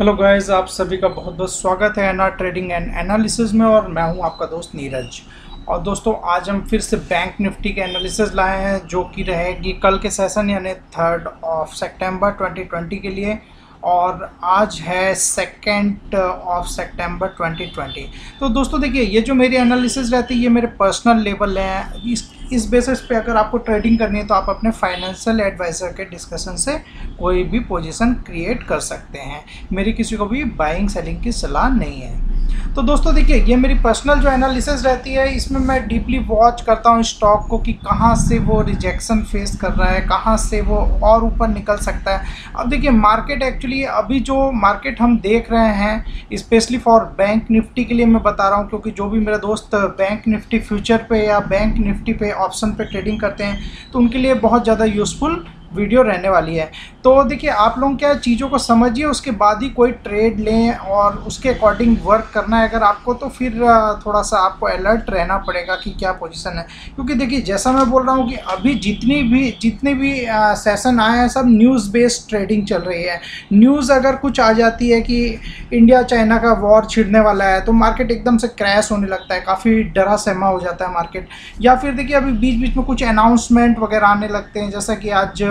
Hello guys आप सभी का बहुत बहुत स्वागत है एनआर ट्रेडिंग एंड एनालिसिस में और मैं हूँ आपका दोस्त नीरज। और दोस्तों, आज हम फिर से बैंक निफ्टी के एनालिसिस लाए हैं, जो कि रहेगी कल के सेशन यानी थर्ड ऑफ़ सितंबर 2020 के लिए। और आज है सेकेंड ऑफ़ सितंबर 2020 तो दोस्तों देखिए, ये जो मेरी एनालिसिस रहती है, ये मेरे पर्सनल लेवल हैं। इस इस बेसिस पे अगर आपको ट्रेडिंग करनी है तो आप अपने फाइनेंशियल एडवाइज़र के डिस्कशन से कोई भी पोजीशन क्रिएट कर सकते हैं। मेरी किसी को भी बाइंग सेलिंग की सलाह नहीं है। तो दोस्तों देखिए, ये मेरी पर्सनल जो एनालिसिस रहती है, इसमें मैं डीपली वॉच करता हूँ स्टॉक को कि कहाँ से वो रिजेक्शन फेस कर रहा है, कहाँ से वो और ऊपर निकल सकता है। अब देखिए मार्केट एक्चुअली अभी जो मार्केट हम देख रहे हैं स्पेशली फॉर बैंक निफ्टी के लिए मैं बता रहा हूँ, क्योंकि जो भी मेरे दोस्त बैंक निफ्टी फ्यूचर पे या बैंक निफ्टी पे ऑप्शन पे ट्रेडिंग करते हैं तो उनके लिए बहुत ज़्यादा यूज़फुल वीडियो रहने वाली है। तो देखिए, आप लोग क्या चीज़ों को समझिए, उसके बाद ही कोई ट्रेड लें और उसके अकॉर्डिंग वर्क करना है। अगर आपको तो फिर थोड़ा सा आपको अलर्ट रहना पड़ेगा कि क्या पोजीशन है। क्योंकि देखिए, जैसा मैं बोल रहा हूँ कि अभी जितनी भी, जितने भी सेशन आए हैं, सब न्यूज़ बेस्ड ट्रेडिंग चल रही है। न्यूज़ अगर कुछ आ जाती है कि इंडिया चाइना का वॉर छिड़ने वाला है तो मार्केट एकदम से क्रैश होने लगता है, काफ़ी डरा सहमा हो जाता है मार्केट या फिर देखिए, अभी बीच बीच में कुछ अनाउंसमेंट वगैरह आने लगते हैं, जैसा कि आज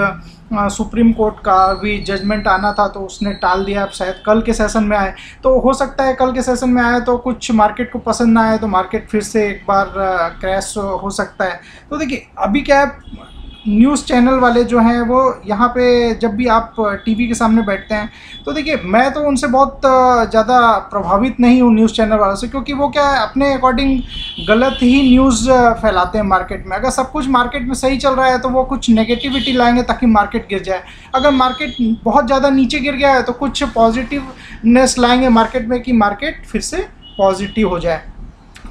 सुप्रीम कोर्ट का भी जजमेंट आना था तो उसने टाल दिया। अब शायद कल के सेशन में आए। तो हो सकता है कल के सेशन में आए तो कुछ मार्केट को पसंद ना आए तो मार्केट फिर से एक बार क्रैश हो सकता है। तो देखिए, अभी क्या है न्यूज़ चैनल वाले जो हैं वो यहाँ पे जब भी आप टीवी के सामने बैठते हैं तो देखिए, मैं तो उनसे बहुत ज़्यादा प्रभावित नहीं हूँ न्यूज़ चैनल वालों से, क्योंकि वो क्या है, अपने अकॉर्डिंग गलत ही न्यूज़ फैलाते हैं मार्केट में। अगर सब कुछ मार्केट में सही चल रहा है तो वो कुछ नेगेटिविटी लाएँगे ताकि मार्केट गिर जाए। अगर मार्केट बहुत ज़्यादा नीचे गिर गया है तो कुछ पॉजिटिवनेस लाएँगे मार्केट में कि मार्केट फिर से पॉजिटिव हो जाए।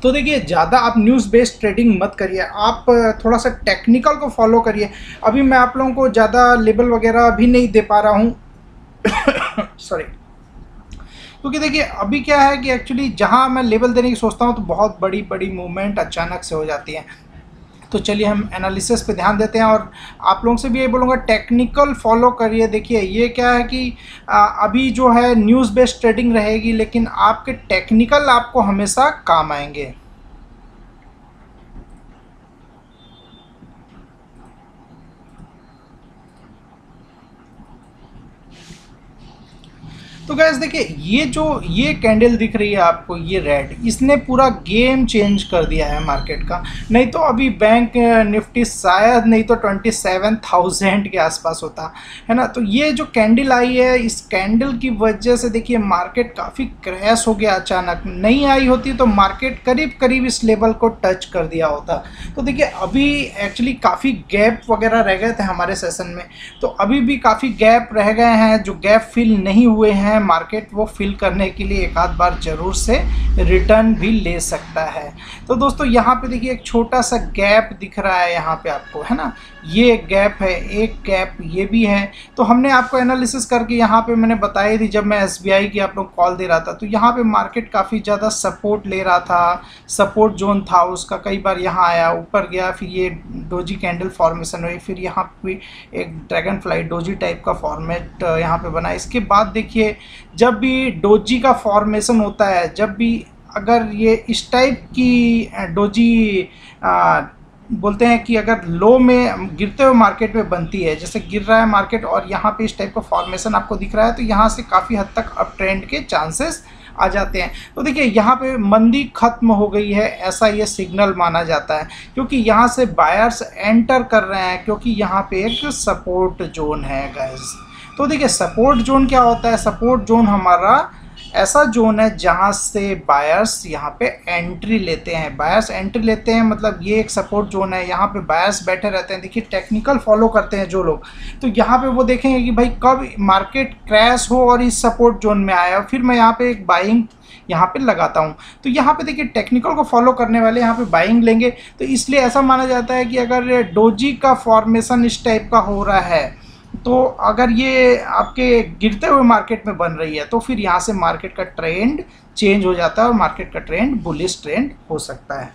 तो देखिए, ज़्यादा आप न्यूज़ बेस्ड ट्रेडिंग मत करिए। आप थोड़ा सा टेक्निकल को फॉलो करिए। अभी मैं आप लोगों को ज़्यादा लेबल वगैरह भी नहीं दे पा रहा हूँ। सॉरी क्योंकि देखिए, अभी क्या है कि एक्चुअली जहाँ मैं लेबल देने की सोचता हूँ तो बहुत बड़ी बड़ी मूवमेंट अचानक से हो जाती है। तो चलिए हम एनालिसिस पे ध्यान देते हैं और आप लोगों से भी ये बोलूँगा टेक्निकल फॉलो करिए। देखिए ये क्या है कि आ, अभी जो है न्यूज़ बेस्ड ट्रेडिंग रहेगी लेकिन आपके टेक्निकल आपको हमेशा काम आएँगे। तो गैस देखिए, ये जो, ये कैंडल दिख रही है आपको, ये रेड इसने पूरा गेम चेंज कर दिया है मार्केट का। नहीं तो अभी बैंक निफ्टी शायद, नहीं तो ट्वेंटी सेवन थाउज़ेंड के आसपास होता, है ना? तो ये जो कैंडल आई है, इस कैंडल की वजह से देखिए मार्केट काफ़ी क्रैश हो गया अचानक। नहीं आई होती तो मार्केट करीब करीब इस लेवल को टच कर दिया होता। तो देखिए, अभी एक्चुअली काफ़ी गैप वगैरह रह गए थे हमारे सेशन में। तो अभी भी काफ़ी गैप रह गए हैं, जो गैप फिल नहीं हुए हैं है मार्केट वो फिल करने के लिए एक आध बार ज़रूर से रिटर्न भी ले सकता है। तो दोस्तों, यहाँ पे देखिए एक छोटा सा गैप दिख रहा है यहाँ पे आपको, है ना? ये एक गैप है, एक गैप ये भी है। तो हमने आपको एनालिसिस करके यहाँ पे मैंने बताई थी, जब मैं एसबीआई की आप लोग कॉल दे रहा था तो यहाँ पे मार्केट काफ़ी ज़्यादा सपोर्ट ले रहा था। सपोर्ट जोन था, उसका कई बार यहाँ आया, ऊपर गया, फिर ये डोजी कैंडल फॉर्मेशन हुई, फिर यहाँ पे एक ड्रैगन फ्लाई डोजी टाइप का फॉर्मेट यहाँ पे बना। इसके बाद देखिए जब भी डोजी का फॉर्मेशन होता है जब भी अगर ये इस टाइप की डोजी आ, बोलते हैं कि अगर लो में गिरते हुए मार्केट में बनती है जैसे गिर रहा है मार्केट और यहाँ पे इस टाइप का फॉर्मेशन आपको दिख रहा है तो यहाँ से काफ़ी हद तक अप ट्रेंड के चांसेस आ जाते हैं। तो देखिए यहाँ पे मंदी खत्म हो गई है ऐसा ये सिग्नल माना जाता है क्योंकि यहाँ से बायर्स एंटर कर रहे हैं क्योंकि यहाँ पे एक सपोर्ट जोन है गैस तो देखिए सपोर्ट जोन क्या होता है? सपोर्ट जोन हमारा ऐसा जोन है जहाँ से बायर्स यहाँ पे एंट्री लेते हैं। बायर्स एंट्री लेते हैं मतलब ये एक सपोर्ट जोन है। यहाँ पे बायर्स बैठे रहते हैं। देखिए टेक्निकल फॉलो करते हैं जो लोग। तो यहाँ पे वो देखेंगे कि भाई कब मार्केट क्रैश हो और इस सपोर्ट जोन में आया। फिर मैं यहाँ पे एक बाइंग यहाँ पे लगाता हूँ। तो यहाँ पे देखिए टेक्निकल को फॉलो करने वाले यहाँ पे बाइंग लेंगे। तो इसलिए ऐसा माना जाता है कि अगर डोजी का फॉर्मेशन इस टाइप का हो रहा है तो अगर ये आपके गिरते हुए मार्केट में बन रही है तो फिर यहाँ से मार्केट का ट्रेंड चेंज हो जाता है और मार्केट का ट्रेंड बुलिस ट्रेंड हो सकता है।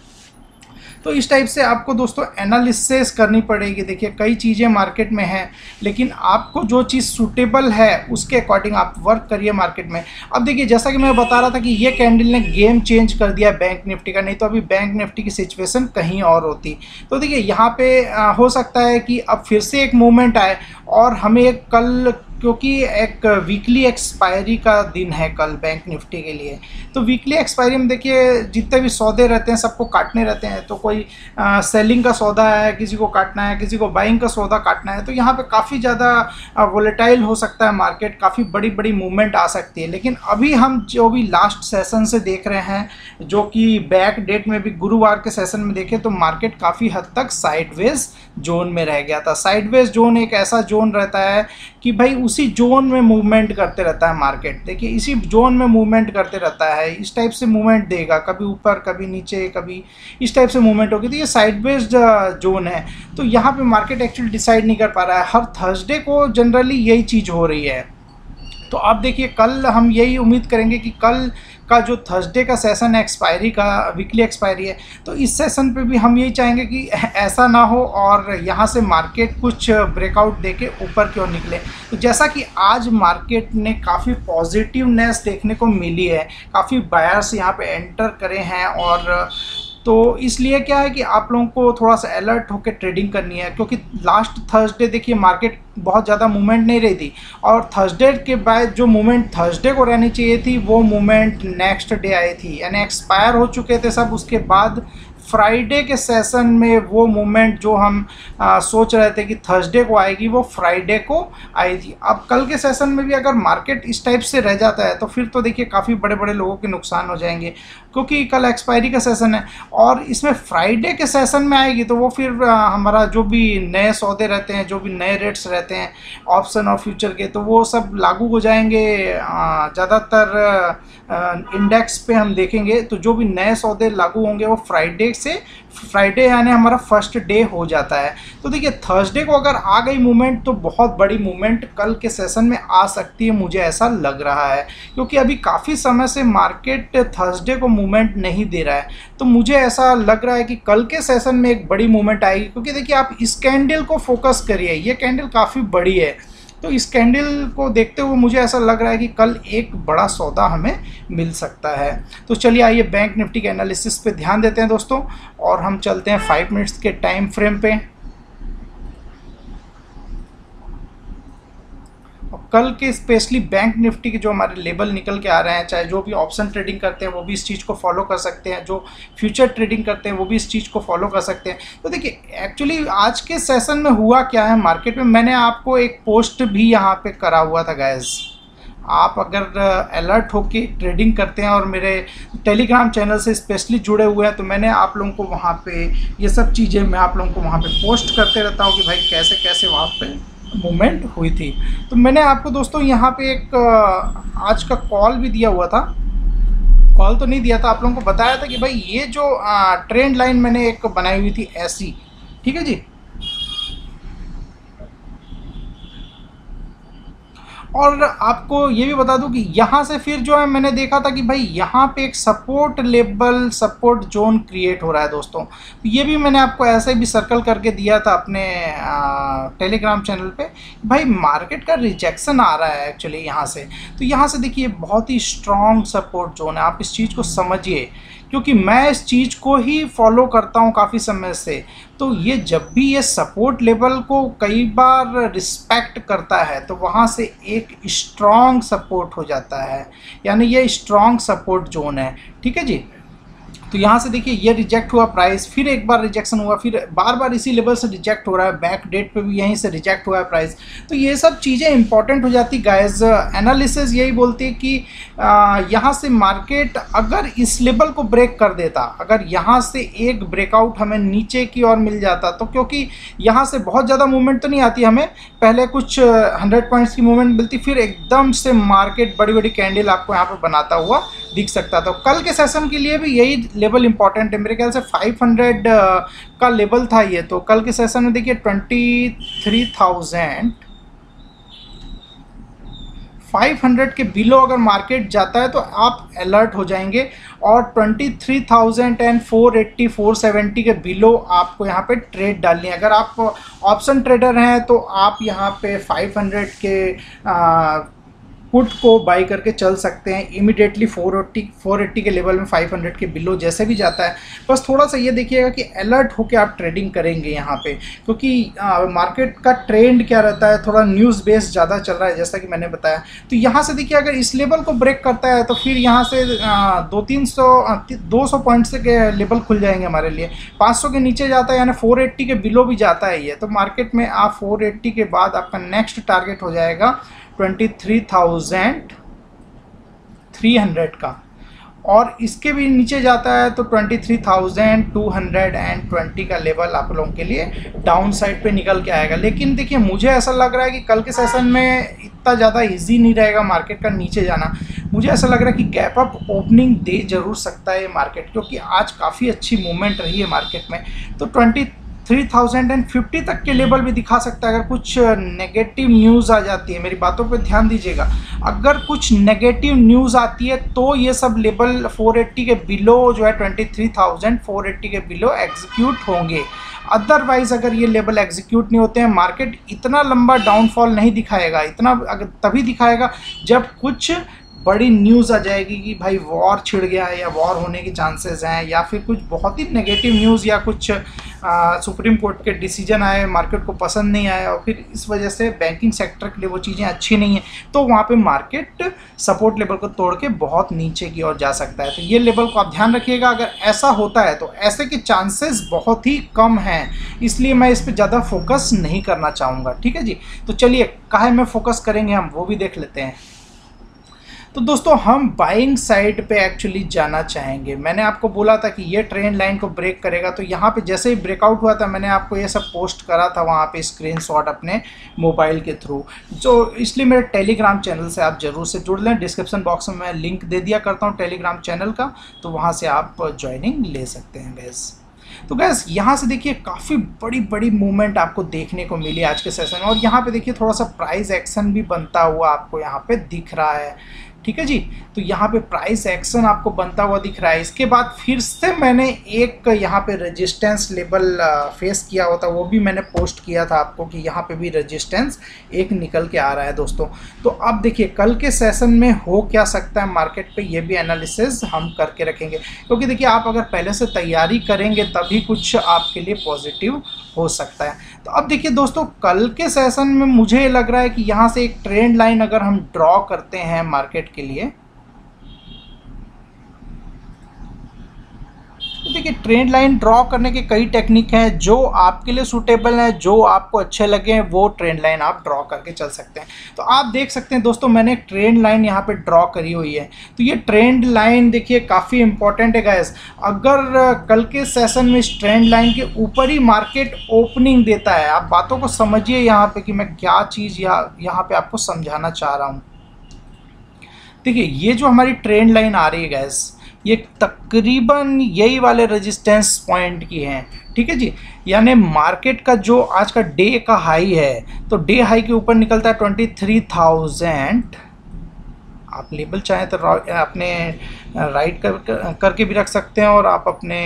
तो इस टाइप से आपको दोस्तों एनालिसिस करनी पड़ेगी। देखिए, कई चीज़ें मार्केट में हैं, लेकिन आपको जो चीज़ सूटेबल है, उसके अकॉर्डिंग आप वर्क करिए मार्केट में। अब देखिए, जैसा कि मैं बता रहा था कि ये कैंडल ने गेम चेंज कर दिया बैंक निफ्टी का, नहीं तो अभी बैंक निफ्टी की सिचुएसन कहीं और होती। तो देखिए, यहाँ पर हो सकता है कि अब फिर से एक मूवमेंट आए और हमें कल, क्योंकि एक वीकली एक्सपायरी का दिन है कल बैंक निफ्टी के लिए। तो वीकली एक्सपायरी में देखिए, जितने भी सौदे रहते हैं, सबको काटने रहते हैं तो कोई आ, सेलिंग का सौदा है किसी को काटना है किसी को बाइंग का सौदा काटना है तो यहाँ पे काफ़ी ज़्यादा वोलेटाइल हो सकता है मार्केट काफ़ी बड़ी बड़ी मूवमेंट आ सकती है। लेकिन अभी हम जो भी लास्ट सेशन से देख रहे हैं जो कि बैक डेट में भी गुरुवार के सेशन में देखें तो मार्केट काफ़ी हद तक साइडवेज जोन में रह गया था। साइडवेज जोन एक ऐसा जोन रहता है कि भाई उसी जोन में मूवमेंट करते रहता है मार्केट देखिए इसी जोन में मूवमेंट करते रहता है इस टाइप से मूवमेंट देगा कभी ऊपर कभी नीचे कभी इस टाइप से मूवमेंट होगी तो ये साइड बेस्ड जोन है। तो यहाँ पे मार्केट एक्चुअली डिसाइड नहीं कर पा रहा है। हर थर्सडे को जनरली यही चीज़ हो रही है। तो आप देखिए, कल हम यही उम्मीद करेंगे कि कल का जो थर्सडे का सेशन है एक्सपायरी का वीकली एक्सपायरी है तो इस सेशन पे भी हम यही चाहेंगे कि ऐसा ना हो और यहाँ से मार्केट कुछ ब्रेकआउट दे के ऊपर क्यों निकले। तो जैसा कि आज मार्केट ने काफ़ी पॉजिटिवनेस देखने को मिली है, काफ़ी बायर्स यहाँ पे एंटर करे हैं और तो इसलिए क्या है कि आप लोगों को थोड़ा सा अलर्ट होकर ट्रेडिंग करनी है क्योंकि लास्ट थर्सडे देखिए मार्केट बहुत ज़्यादा मूवमेंट नहीं रही थी। और थर्सडे के बाद जो मूवमेंट थर्सडे को रहनी चाहिए थी वो मूवमेंट नेक्स्ट डे आई थी। यानी एक्सपायर हो चुके थे सब उसके बाद फ्राइडे के सेशन में वो मूवमेंट जो हम आ, सोच रहे थे कि थर्सडे को आएगी वो फ्राइडे को आई थी। अब कल के सेशन में भी अगर मार्केट इस टाइप से रह जाता है तो फिर तो देखिए काफ़ी बड़े बड़े लोगों के नुकसान हो जाएँगे। क्योंकि कल एक्सपायरी का सेशन है। और इसमें फ्राइडे के सेशन में आएगी तो वो फिर हमारा जो भी नए सौदे रहते हैं, जो भी नए रेट्स रहते हैं ऑप्शन और फ्यूचर के तो वो सब लागू हो जाएँगे। ज़्यादातर इंडेक्स पे हम देखेंगे तो जो भी नए सौदे लागू होंगे, वो फ्राइडे से फ्राइडे यानी हमारा फ़र्स्ट डे हो जाता है। तो देखिए, थर्सडे को अगर आ गई मूवमेंट तो बहुत बड़ी मूवमेंट कल के सेशन में आ सकती है, मुझे ऐसा लग रहा है। क्योंकि अभी काफ़ी समय से मार्केट थर्सडे को मूवमेंट नहीं दे रहा है। तो मुझे ऐसा लग रहा है कि कल के सेशन में एक बड़ी मूवमेंट आएगी। क्योंकि देखिए, आप इस कैंडल को फोकस करिए, ये कैंडल काफ़ी बड़ी है। तो इस कैंडल को देखते हुए मुझे ऐसा लग रहा है कि कल एक बड़ा सौदा हमें मिल सकता है। तो चलिए आइए बैंक निफ्टी के एनालिसिस पे ध्यान देते हैं दोस्तों और हम चलते हैं फाइव मिनट्स के टाइम फ्रेम पे। कल के स्पेशली बैंक निफ्टी के जो हमारे लेवल निकल के आ रहे हैं, चाहे जो भी ऑप्शन ट्रेडिंग करते हैं, वो भी इस चीज़ को फॉलो कर सकते हैं, जो फ्यूचर ट्रेडिंग करते हैं, वो भी इस चीज़ को फॉलो कर सकते हैं। तो देखिए एक्चुअली आज के सेशन में हुआ क्या है मार्केट में? मैंने आपको एक पोस्ट भी यहाँ पर करा हुआ था गैस आप अगर अलर्ट होके ट्रेडिंग करते हैं और मेरे टेलीग्राम चैनल से स्पेशली जुड़े हुए हैं तो मैंने आप लोगों को वहाँ पे ये सब चीज़ें मैं आप लोगों को वहाँ पे पोस्ट करते रहता हूँ कि भाई कैसे कैसे वहाँ पे मूवमेंट हुई थी। तो मैंने आपको दोस्तों यहाँ पे एक आज का कॉल भी दिया हुआ था। कॉल तो नहीं दिया था, आप लोगों को बताया था कि भाई ये जो ट्रेंड लाइन मैंने एक बनाई हुई थी ऐसी। ठीक है जी? और आपको ये भी बता दूँ कि यहाँ से फिर जो है मैंने देखा था कि भाई यहाँ पे एक support level support zone create हो रहा है दोस्तों। ये भी मैंने आपको ऐसे भी सर्कल करके दिया था अपने टेलीग्राम चैनल पे भाई मार्केट का रिजेक्शन आ रहा है एक्चुअली यहाँ से। तो यहाँ से देखिए बहुत ही स्ट्रॉन्ग सपोर्ट जोन है। आप इस चीज़ को समझिए, क्योंकि मैं इस चीज़ को ही फॉलो करता हूँ काफ़ी समय से। तो ये जब भी ये सपोर्ट लेवल को कई बार रिस्पेक्ट करता है तो वहाँ से एक स्ट्रॉन्ग सपोर्ट हो जाता है। यानी ये स्ट्रॉन्ग सपोर्ट जोन है। ठीक है जी? तो यहाँ से देखिए, ये रिजेक्ट हुआ प्राइस फिर एक बार रिजेक्शन हुआ, फिर बार बार इसी लेवल से रिजेक्ट हो रहा है बैक डेट पे भी यहीं से रिजेक्ट हुआ है प्राइस तो ये सब चीज़ें इंपॉर्टेंट हो जाती गाइज़ एनालिसिस यही बोलती है कि यहाँ से मार्केट अगर इस लेवल को ब्रेक कर देता, अगर यहाँ से एक ब्रेकआउट हमें नीचे की ओर मिल जाता तो क्योंकि यहाँ से बहुत ज़्यादा मूवमेंट तो नहीं आती हमें। पहले कुछ हंड्रेड पॉइंट्स की मूवमेंट मिलती, फिर एकदम से मार्केट बड़ी बड़ी कैंडल आपको यहाँ पर बनाता हुआ दिख सकता। तो कल के सेशन के लिए भी यही लेवल इंपॉर्टेंट है। मेरे ख्याल से 500 का लेवल था ये। तो कल के सेशन में देखिए ट्वेंटी थ्री थाउज़ेंड 500 के बिलो अगर मार्केट जाता है तो आप अलर्ट हो जाएँगे। और 23,000 एंड 480 470 के बिलो आपको यहाँ पे ट्रेड डालनी है। अगर आप ऑप्शन ट्रेडर हैं तो आप यहाँ पे 500 के आ, पुट को बाई करके चल सकते हैं इमीडिएटली 480 480 के लेवल में 500 के बिलो जैसे भी जाता है। बस थोड़ा सा ये देखिएगा कि अलर्ट होकर आप ट्रेडिंग करेंगे यहाँ पे, क्योंकि मार्केट का ट्रेंड क्या रहता है? थोड़ा न्यूज़ बेस ज़्यादा चल रहा है, जैसा कि मैंने बताया। तो यहाँ से देखिए, अगर इस लेवल को ब्रेक करता है तो फिर यहाँ से दो तीन सौ दो सौ पॉइंट से के लेवल खुल जाएँगे हमारे लिए। पाँच सौ के नीचे जाता है, यानी फोर के बिलो भी जाता है ये तो मार्केट में आप फोर के बाद आपका नेक्स्ट टारगेट हो जाएगा। Twenty three thousand three hundred का। और इसके भी नीचे जाता है तो twenty three thousand two hundred and twenty का लेवल आप लोगों के लिए डाउन साइड पे निकल के आएगा। लेकिन देखिए, मुझे ऐसा लग रहा है कि कल के सेशन में इतना ज़्यादा इजी नहीं रहेगा मार्केट का नीचे जाना। मुझे ऐसा लग रहा है कि गैप अप ओपनिंग दे ज़रूर सकता है ये मार्केट क्योंकि आज काफ़ी अच्छी मूवमेंट रही है मार्केट में। तो twenty three thousand and fifty तक के लेवल भी दिखा सकता है। अगर कुछ नेगेटिव न्यूज़ आ जाती है मेरी बातों पे ध्यान दीजिएगा। अगर कुछ नेगेटिव न्यूज़ आती है तो ये सब लेवल 480 के बिलो जो है 23,000 480 के बिलो एग्जीक्यूट होंगे। अदरवाइज़ अगर ये लेवल एग्जीक्यूट नहीं होते हैं मार्केट इतना लंबा डाउनफॉल नहीं दिखाएगा। इतना अगर तभी दिखाएगा जब कुछ बड़ी न्यूज़ आ जाएगी कि भाई वॉर छिड़ गया है या वॉर होने के चांसेस हैं या फिर कुछ बहुत ही नेगेटिव न्यूज़ या कुछ आ, सुप्रीम कोर्ट के डिसीज़न आए मार्केट को पसंद नहीं आए और फिर इस वजह से बैंकिंग सेक्टर के लिए वो चीज़ें अच्छी नहीं हैं तो वहाँ पे मार्केट सपोर्ट लेवल को तोड़ के बहुत नीचे की ओर जा सकता है। तो ये लेवल को आप ध्यान रखिएगा अगर ऐसा होता है तो ऐसे के चांसेस बहुत ही कम हैं इसलिए मैं इस पर ज़्यादा फोकस नहीं करना चाहूँगा ठीक है जी? तो चलिए कहा में फोकस करेंगे हम वो भी देख लेते हैं। तो दोस्तों, हम बाइंग साइड पे एक्चुअली जाना चाहेंगे। मैंने आपको बोला था कि ये ट्रेंड लाइन को ब्रेक करेगा तो यहाँ पे जैसे ही ब्रेकआउट हुआ था, मैंने आपको ये सब पोस्ट करा था वहाँ पे स्क्रीनशॉट अपने मोबाइल के थ्रू जो इसलिए मेरे टेलीग्राम चैनल से आप ज़रूर से जुड़ लें। डिस्क्रिप्सन बॉक्स में मैं लिंक दे दिया करता हूँ टेलीग्राम चैनल का तो वहाँ से आप ज्वाइनिंग ले सकते हैं गैस तो गैस यहाँ से देखिए, काफ़ी बड़ी बड़ी मूवमेंट आपको देखने को मिली आज के सेशन में। और यहाँ पे देखिए, थोड़ा सा प्राइस एक्शन भी बनता हुआ आपको यहाँ पे दिख रहा है। ठीक है जी? तो यहाँ पे प्राइस एक्शन आपको बनता हुआ दिख रहा है। इसके बाद फिर से मैंने एक यहाँ पे रेजिस्टेंस लेवल फेस किया होता वो भी मैंने पोस्ट किया था आपको कि यहाँ पे भी रेजिस्टेंस एक निकल के आ रहा है दोस्तों। तो अब देखिए, कल के सेशन में हो क्या सकता है मार्केट पे, ये भी एनालिसिस हम करके रखेंगे। क्योंकि देखिए, आप अगर पहले से तैयारी करेंगे, तभी कुछ आपके लिए पॉजिटिव हो सकता है। तो अब देखिए दोस्तों, कल के सेशन में मुझे लग रहा है कि यहाँ से एक ट्रेंड लाइन अगर हम ड्रॉ करते हैं मार्केट के लिए देखिए ट्रेंड लाइन ड्रॉ करने के कई टेक्निक हैं, जो आपके लिए सूटेबल हैं, जो आपको अच्छे लगे हैं वो ट्रेंड लाइन आप ड्रॉ करके चल सकते हैं। तो आप देख सकते हैं दोस्तों, मैंने एक ट्रेंड लाइन यहाँ पे ड्रॉ करी हुई है। तो ये ट्रेंड लाइन देखिए, काफ़ी इंपॉर्टेंट है गैस अगर कल के सेशन में इस ट्रेंड लाइन के ऊपर ही मार्केट ओपनिंग देता है, आप बातों को समझिए यहाँ पे कि मैं क्या चीज़ यहाँ यहाँ पे आपको समझाना चाह रहा हूँ। देखिए, ये जो हमारी ट्रेंड लाइन आ रही है गैस ये तकरीबन यही वाले रेजिस्टेंस पॉइंट की हैं। ठीक है जी? यानी मार्केट का जो आज का डे का हाई है तो डे हाई के ऊपर निकलता है ट्वेंटी थ्री थाउज़ेंड आप लेबल चाहें तो अपने राइट कर, करके भी रख सकते हैं और आप अपने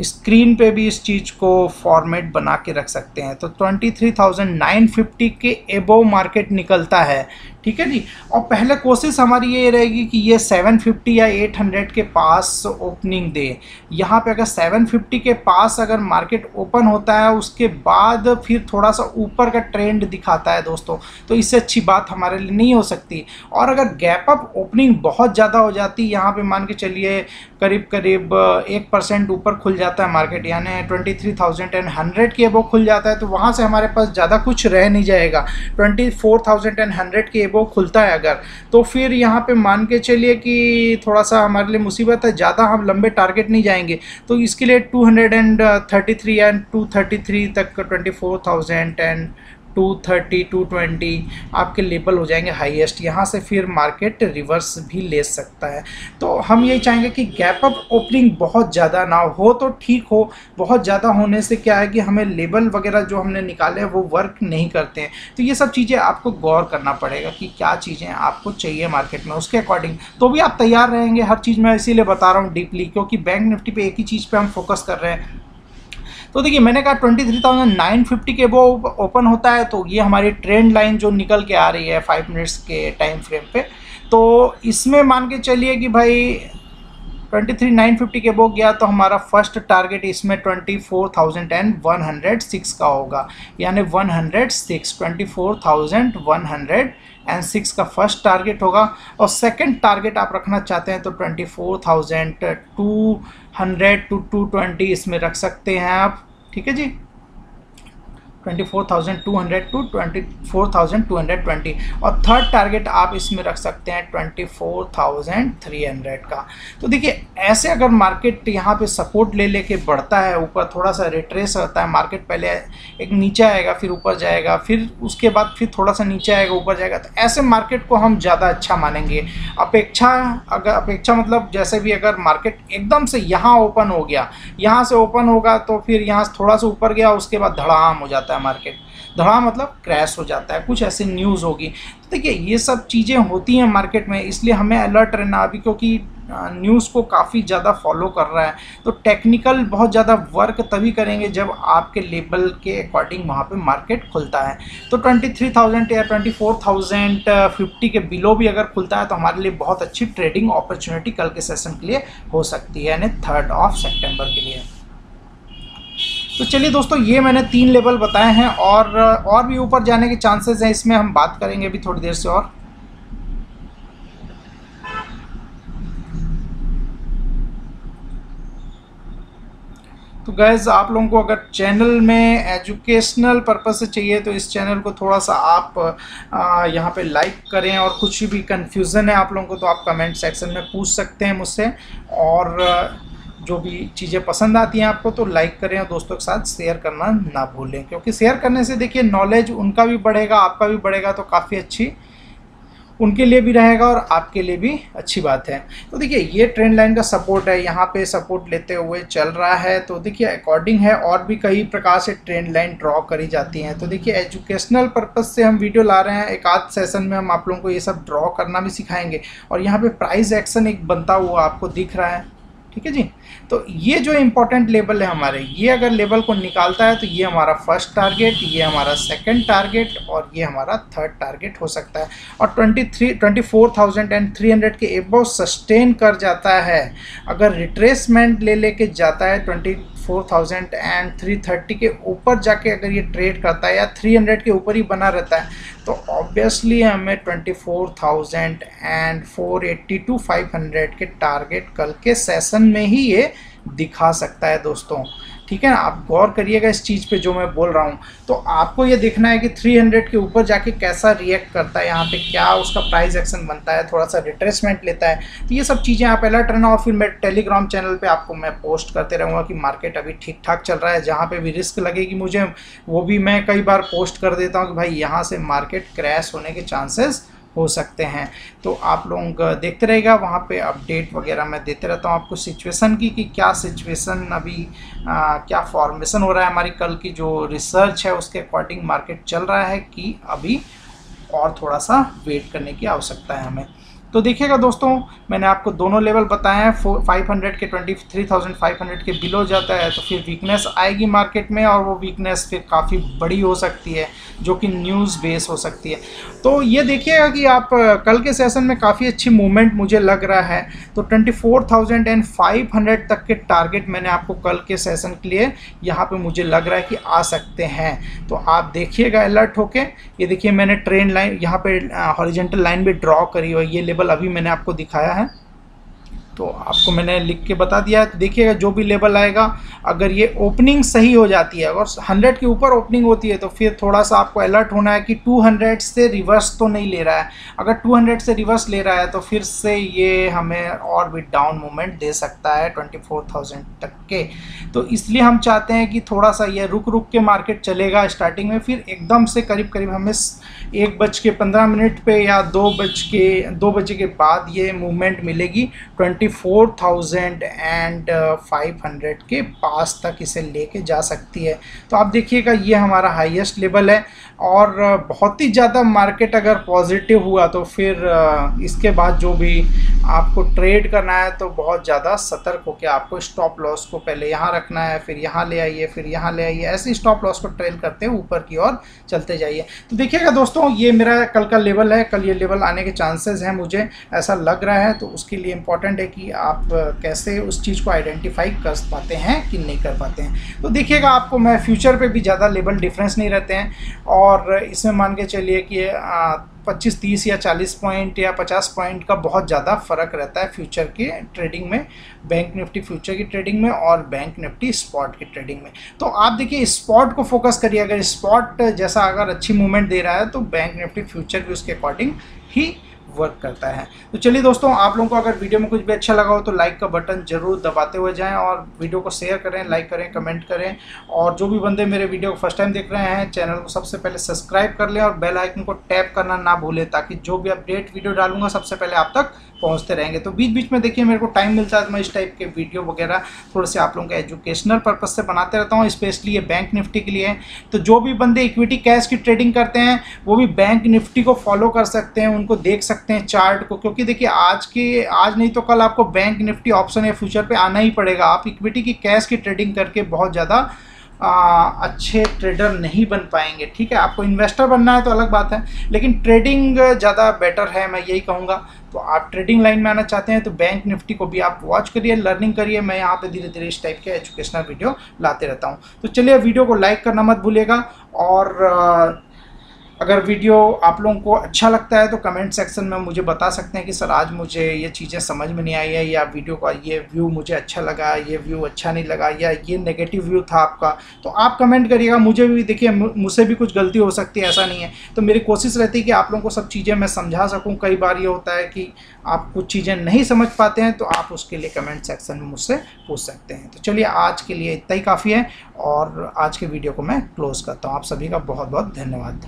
स्क्रीन पे भी इस चीज़ को फॉर्मेट बना के रख सकते हैं। तो 23,950 के एबो मार्केट निकलता है। ठीक है जी? और पहले कोशिश हमारी ये रहेगी कि ये 750 या 800 के पास ओपनिंग दे। यहाँ पे अगर 750 के पास अगर मार्केट ओपन होता है उसके बाद फिर थोड़ा सा ऊपर का ट्रेंड दिखाता है दोस्तों। तो इससे अच्छी बात हमारे लिए नहीं हो सकती। और अगर गैप अप ओपनिंग बहुत ज़्यादा हो जाती यहाँ पर मान के चलिए करीब करीब एक परसेंट ऊपर खुल जाता है मार्केट यानी twenty three thousand and hundred की एबो खुल जाता है तो वहाँ से हमारे पास ज़्यादा कुछ रह नहीं जाएगा। Twenty four thousand and hundred की एबो खुलता है अगर तो फिर यहाँ पे मान के चलिए कि थोड़ा सा हमारे लिए मुसीबत है, ज़्यादा हम लंबे टारगेट नहीं जाएँगे। तो इसके लिए two hundred and thirty three and two thirty three तक twenty four thousand and two thirty two twenty आपके लेवल हो जाएँगे हाईएस्ट यहाँ से फिर मार्केट रिवर्स भी ले सकता है। तो हम यही चाहेंगे कि गैप अप ओपनिंग बहुत ज़्यादा ना हो तो ठीक हो। बहुत ज़्यादा होने से क्या है कि हमें लेवल वगैरह जो हमने निकाले हैं, वो वर्क नहीं करते हैं। तो ये सब चीज़ें आपको गौर करना पड़ेगा कि क्या चीज़ें आपको चाहिए मार्केट में। उसके अकॉर्डिंग तो भी आप तैयार रहेंगे हर चीज़ मैं इसीलिए बता रहा हूँ डीपली क्योंकि बैंक निफ्टी पे एक ही चीज़ पे हम फोकस कर रहे हैं। तो देखिए, मैंने कहा twenty three thousand nine fifty के वो ओपन होता है तो ये हमारी ट्रेंड लाइन जो निकल के आ रही है फाइव मिनट्स के टाइम फ्रेम पे। तो इसमें मान के चलिए कि भाई ट्वेंटी थ्री नाइन फिफ्टी के वो गया तो हमारा फ़र्स्ट टारगेट इसमें twenty four thousand and one hundred six का होगा। यानी one hundred six twenty four thousand one hundred and six का फ़र्स्ट टारगेट होगा। और सेकंड टारगेट आप रखना चाहते हैं तो twenty four thousand two hundred two two twenty इसमें रख सकते हैं आप। ठीक है जी? Twenty four thousand two hundred two twenty four thousand two hundred twenty और थर्ड टारगेट आप इसमें रख सकते हैं twenty four thousand three hundred का। तो देखिए, ऐसे अगर मार्केट यहाँ पे सपोर्ट ले लेके बढ़ता है, ऊपर थोड़ा सा रिट्रेस होता है मार्केट पहले एक नीचे आएगा, फिर ऊपर जाएगा, फिर उसके बाद फिर थोड़ा सा नीचे आएगा, ऊपर जाएगा तो ऐसे मार्केट को हम ज़्यादा अच्छा मानेंगे। अपेक्षा अगर, अपेक्षा मतलब जैसे भी अगर मार्केट एकदम से यहाँ ओपन हो गया, यहाँ से ओपन होगा तो फिर यहाँ थोड़ा सा ऊपर गया, उसके बाद धड़ाम हो जाता है है मार्केट धड़ा मतलब क्रैश हो जाता है कुछ ऐसी न्यूज़ होगी। तो देखिए ये सब चीज़ें होती हैं मार्केट में इसलिए हमें अलर्ट रहना अभी क्योंकि न्यूज़ को काफ़ी ज़्यादा फॉलो कर रहा है। तो टेक्निकल बहुत ज़्यादा वर्क तभी करेंगे जब आपके लेबल के अकॉर्डिंग वहाँ पे मार्केट खुलता है। तो 23,000 या 24,050 के बिलो भी अगर खुलता है तो हमारे लिए बहुत अच्छी ट्रेडिंग अपॉर्चुनिटी कल के सेशन के लिए हो सकती है यानी थर्ड ऑफ़ सेप्टेम्बर के लिए। तो चलिए दोस्तों, ये मैंने तीन लेवल बताए हैं और और भी ऊपर जाने के चांसेस हैं, इसमें हम बात करेंगे अभी थोड़ी देर से और। तो गैज़ आप लोगों को अगर चैनल में एजुकेशनल पर्पज़ से चाहिए तो इस चैनल को थोड़ा सा आप यहाँ पे लाइक करें और कुछ भी कन्फ्यूज़न है आप लोगों को तो आप कमेंट सेक्शन में पूछ सकते हैं मुझसे। और जो भी चीज़ें पसंद आती हैं आपको तो लाइक करें और दोस्तों के साथ शेयर करना ना भूलें। क्योंकि शेयर करने से देखिए नॉलेज उनका भी बढ़ेगा, आपका भी बढ़ेगा तो काफ़ी अच्छी उनके लिए भी रहेगा और आपके लिए भी अच्छी बात है। तो देखिए, ये ट्रेंड लाइन का सपोर्ट है। यहाँ पे सपोर्ट लेते हुए चल रहा है। तो देखिए अकॉर्डिंग है और भी कई प्रकार से ट्रेंड लाइन ड्रॉ करी जाती हैं। तो देखिए एजुकेशनल पर्पज़ से हम वीडियो ला रहे हैं। एक आध सेशन में हम आप लोगों को ये सब ड्रॉ करना भी सिखाएँगे। और यहाँ पर प्राइस एक्शन एक बनता हुआ आपको दिख रहा है। ठीक है जी? तो ये जो इम्पोर्टेंट लेवल है हमारे, ये अगर लेवल को निकालता है तो ये हमारा फ़र्स्ट टारगेट ये हमारा सेकंड टारगेट और ये हमारा थर्ड टारगेट हो सकता है। और twenty three twenty four thousand and three hundred के एबो सस्टेन कर जाता है। अगर रिट्रेसमेंट ले लेके जाता है twenty four thousand and three thirty के ऊपर जाके अगर ये ट्रेड करता है या थ्री हंड्रेड के ऊपर ही बना रहता है तो ऑब्वियसली हमें twenty four thousand and four eighty two five hundred के टारगेट कल के सेशन में ही ये दिखा सकता है दोस्तों। ठीक है ना? आप गौर करिएगा इस चीज़ पे जो मैं बोल रहा हूँ। तो आपको ये देखना है कि 300 के ऊपर जाके कैसा रिएक्ट करता है यहाँ पे, क्या उसका प्राइस एक्शन बनता है थोड़ा सा रिट्रेसमेंट लेता है। तो ये सब चीज़ें आप अलर्ट रहना और फिर मैं टेलीग्राम चैनल पे आपको मैं पोस्ट करते रहूँगा कि मार्केट अभी ठीक ठाक चल रहा है, जहाँ पर भी रिस्क लगेगी मुझे, वो भी मैं कई बार पोस्ट कर देता हूँ कि भाई यहाँ से मार्केट क्रैश होने के चांसेस हो सकते हैं। तो आप लोग देखते रहेगा वहाँ पे अपडेट वगैरह मैं देते रहता हूँ आपको सिचुएशन की कि क्या सिचुएशन अभी आ, क्या फॉर्मेशन हो रहा है हमारी कल की जो रिसर्च है उसके अकॉर्डिंग मार्केट चल रहा है कि अभी और थोड़ा सा वेट करने की आवश्यकता है हमें। तो देखिएगा दोस्तों, मैंने आपको दोनों लेवल बताए हैं फाइव हंड्रेड के twenty three thousand five hundred के बिलो जाता है तो फिर वीकनेस आएगी मार्केट में और वो वीकनेस फिर काफ़ी बड़ी हो सकती है, जो कि न्यूज़ बेस हो सकती है। तो ये देखिएगा कि आप कल के सेशन में काफ़ी अच्छी मूवमेंट मुझे लग रहा है तो twenty four thousand and five hundred तक के टारगेट मैंने आपको कल के सेशन के लिए यहाँ पर मुझे लग रहा है कि आ सकते हैं। तो आप देखिएगा अलर्ट होके, ये देखिए मैंने ट्रेन लाइन यहाँ पर हॉरिजेंटल लाइन भी ड्रॉ करी हुई ये लेवल अभी मैंने आपको दिखाया है। तो आपको मैंने लिख के बता दिया है। देखिएगा, जो भी लेवल आएगा, अगर ये ओपनिंग सही हो जाती है, अगर हंड्रेड के ऊपर ओपनिंग होती है तो फिर थोड़ा सा आपको अलर्ट होना है कि टू हंड्रेड से रिवर्स तो नहीं ले रहा है। अगर टू हंड्रेड से रिवर्स ले रहा है तो फिर से ये हमें और भी डाउन मूवमेंट दे सकता है ट्वेंटी फोर थाउज़ेंड तक के। तो इसलिए हम चाहते हैं कि थोड़ा सा ये रुक रुक के मार्केट चलेगा स्टार्टिंग में, फिर एकदम से करीब करीब हमें एक बज के पंद्रह मिनट पे या दो बज के, दो बजे के बाद ये मूवमेंट मिलेगी twenty four thousand and five hundred के पास तक इसे लेके जा सकती है। तो आप देखिएगा, ये हमारा हाईएस्ट लेवल है। और बहुत ही ज़्यादा मार्केट अगर पॉजिटिव हुआ तो फिर इसके बाद जो भी आपको ट्रेड करना है तो बहुत ज़्यादा सतर्क होकर आपको स्टॉप लॉस को पहले यहाँ रखना है, फिर यहाँ ले आइए, फिर यहाँ ले आइए, ऐसे स्टॉप लॉस को ट्रेल करते हैं ऊपर की ओर चलते जाइए। तो देखिएगा दोस्तों, ये मेरा कल का लेवल है, कल ये लेवल आने के चांसेस हैं मुझे, ऐसा लग रहा है तो उसके लिए इंपॉर्टेंट है कि आप कैसे उस चीज़ को आइडेंटिफाई कर पाते हैं कि नहीं कर पाते हैं। तो देखिएगा आपको मैं फ्यूचर पर भी ज़्यादा लेवल डिफरेंस नहीं रहते हैं, और इसमें मान के चलिए कि पच्चीस, तीस या चालीस पॉइंट या पचास पॉइंट का बहुत ज़्यादा फ़र्क रहता है फ्यूचर के ट्रेडिंग में बैंक निफ्टी फ्यूचर की ट्रेडिंग में और बैंक निफ्टी स्पॉट की ट्रेडिंग में। तो आप देखिए स्पॉट को फोकस करिए। अगर स्पॉट जैसा अगर अच्छी मूवमेंट दे रहा है तो बैंक निफ्टी फ्यूचर भी उसके अकॉर्डिंग ही वर्क करता है। तो चलिए दोस्तों, आप लोगों को अगर वीडियो में कुछ भी अच्छा लगा हो तो लाइक का बटन ज़रूर दबाते हुए जाएँ और वीडियो को शेयर करें लाइक करें कमेंट करें और जो भी बंदे मेरे वीडियो को फ़र्स्ट टाइम देख रहे हैं चैनल को सबसे पहले सब्सक्राइब कर लें और बेल आइकन को टैप करना ना भूलें ताकि जो भी अपडेट वीडियो डालूँगा सबसे पहले आप तक पहुँचते रहेंगे। तो बीच बीच में देखिए, मेरे को टाइम मिलता है तो मैं इस टाइप के वीडियो वगैरह थोड़े से आप लोगों के एजुकेशनल पर्पज से बनाते रहता हूँ स्पेशली ये बैंक निफ्टी के लिए। तो जो भी बंदे इक्विटी कैश की ट्रेडिंग करते हैं, वो भी बैंक निफ्टी को फॉलो कर सकते हैं, उनको देख सकते हैं चार्ट को, क्योंकि देखिए आज के, आज नहीं तो कल आपको बैंक, निफ्टी, ऑप्शन या फ्यूचर पे आना ही पड़ेगा। आप इक्विटी की कैश की ट्रेडिंग करके बहुत ज़्यादा अच्छे ट्रेडर नहीं बन पाएँगे, ठीक है? आपको इन्वेस्टर बनना है तो अलग बात है, लेकिन ट्रेडिंग ज़्यादा बेटर है, मैं यही कहूँगा। तो आप ट्रेडिंग लाइन में आना चाहते हैं तो बैंक, निफ्टी को भी आप वॉच करिए लर्निंग करिए। मैं यहाँ पे धीरे धीरे इस टाइप के एजुकेशनल वीडियो लाते रहता हूँ। तो चलिए वीडियो को लाइक करना मत भूलिएगा और अगर वीडियो आप लोगों को अच्छा लगता है तो कमेंट सेक्शन में मुझे बता सकते हैं कि सर, आज मुझे ये चीज़ें समझ में नहीं आई है, या वीडियो का ये व्यू मुझे अच्छा लगा, ये व्यू अच्छा नहीं लगा, या ये नेगेटिव व्यू था आपका। तो आप कमेंट करिएगा, मुझे भी देखिए मुझसे भी कुछ गलती हो सकती है, ऐसा नहीं है। तो मेरी कोशिश रहती है कि आप लोगों को सब चीज़ें मैं समझा सकूँ। कई बार ये होता है कि आप कुछ चीज़ें नहीं समझ पाते हैं तो आप उसके लिए कमेंट सेक्शन में मुझसे पूछ सकते हैं। तो चलिए, आज के लिए इतना ही काफ़ी है, और आज के वीडियो को मैं क्लोज़ करता हूँ। आप सभी का बहुत बहुत धन्यवाद।